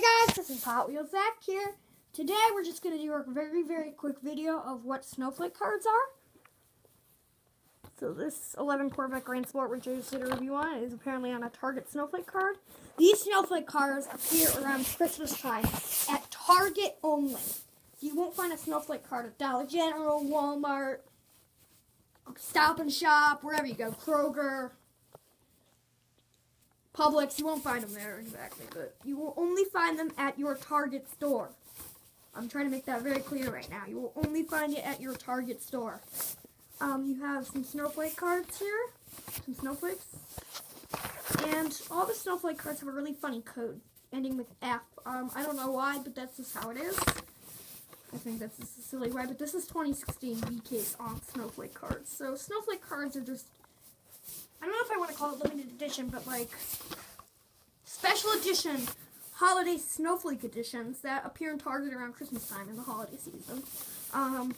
Hey guys, this is Hot Wheels Zach here. Today we're just going to do a very, very quick video of what snowflake cards are. So this 11 Corvette Grand Sport, which I just did a review on, is apparently on a Target snowflake card. These snowflake cards appear around Christmas time at Target only. You won't find a snowflake card at Dollar General, Walmart, Stop and Shop, wherever you go, Kroger, Publix, you won't find them there exactly, but you will only find them at your Target store. I'm trying to make that very clear right now. You will only find it at your Target store. Um, you have some snowflake cards here, some snowflakes, and all the snowflake cards have a really funny code ending with F. Um, I don't know why, but that's just how it is. I think that's just a silly way, but this is 2016 V-Case on snowflake cards. So snowflake cards are just I don't know if I want to call it limited edition, but like special edition holiday snowflake editions that appear in Target around Christmas time in the holiday season. Um,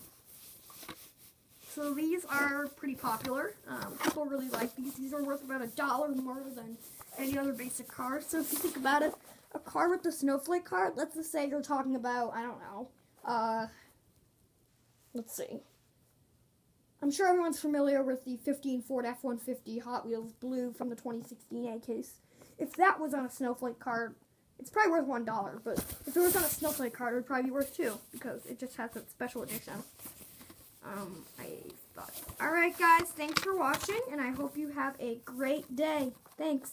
so these are pretty popular. Um, people really like these. These are worth about a dollar more than any other basic car. So if you think about it, a car with the snowflake card, let's just say you're talking about, I don't know, uh, let's see. I'm sure everyone's familiar with the 15 Ford F-150 Hot Wheels Blue from the 2016 A case. If that was on a snowflake card, it's probably worth one dollar. But if it was on a snowflake card, it would probably be worth two because it just has that special edition. Um, I thought. All right, guys. Thanks for watching, and I hope you have a great day. Thanks.